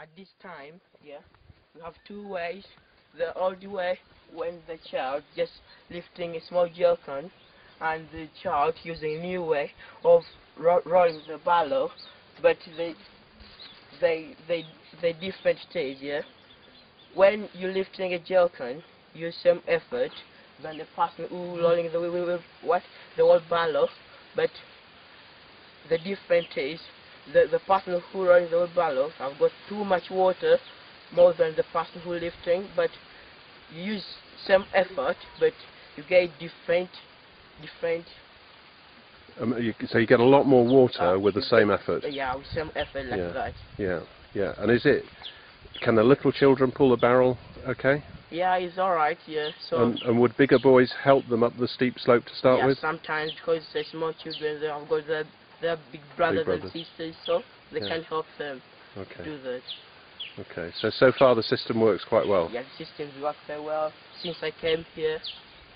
at this time, yeah, we have two ways. The old way when the child just lifting a small jerkin and the child using a new way of ro- rolling the barrel, but they they they they different stage, yeah. When you're lifting a jerkin, use some effort than the person who rolling the what the old barrel, but the different is the the person who runs the old barrel have got too much water more than the person who lifting, but you use some effort, but you get different different Um, you, so you get a lot more water uh, with the same get- effort. Yeah, with some effort like Yeah. that. Yeah, yeah. And is it? Can the little children pull the barrel? Okay. Yeah, it's all right. Yeah, so. And, and would bigger boys help them up the steep slope to start yeah, with? sometimes because they're small children, they have got their, their big brothers and brothers. sisters, so they Yeah. can help them Okay. do that. Okay. So so far the system works quite well. Yeah, the systems work very well since I came here.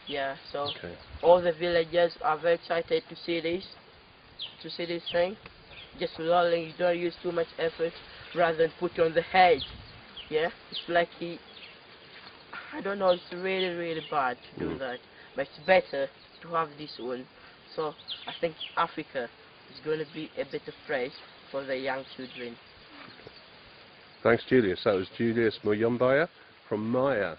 Yeah, so Okay. all the villagers are very excited to see this, to see this thing. Just rolling, you don't use too much effort rather than put on the head. Yeah, it's like he, I don't know, it's really, really bad to do Mm. that. But it's better to have this one. So I think Africa is going to be a better place for the young children. Thanks, Julius. That was Julius Muyombaya from Maya.